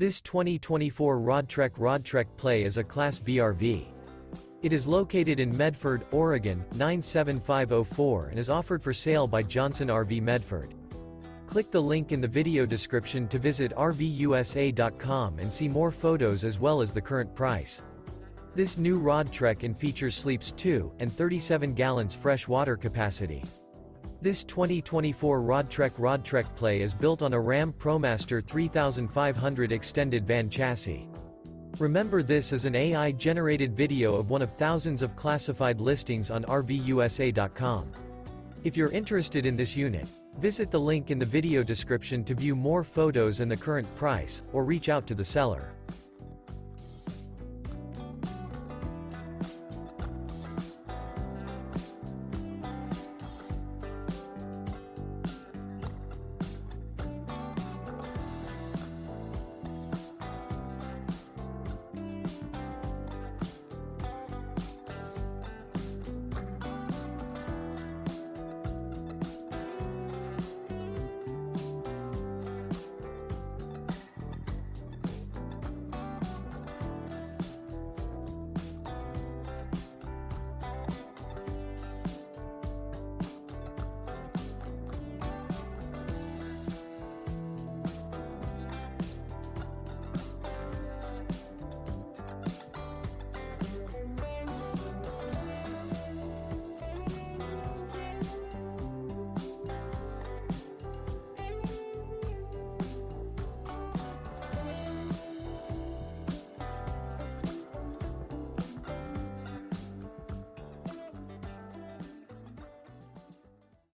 This 2024 Roadtrek Roadtrek Play is a Class BRV. It is located in Medford, Oregon, 97504 and is offered for sale by Johnson RV Medford. Click the link in the video description to visit RVUSA.com and see more photos as well as the current price. This new Roadtrek and features sleeps 2 and 37 gallons fresh water capacity. This 2024 Roadtrek Roadtrek Play is built on a Ram ProMaster 3500 extended van chassis. Remember this is an AI-generated video of one of thousands of classified listings on RVUSA.com. If you're interested in this unit, visit the link in the video description to view more photos and the current price, or reach out to the seller.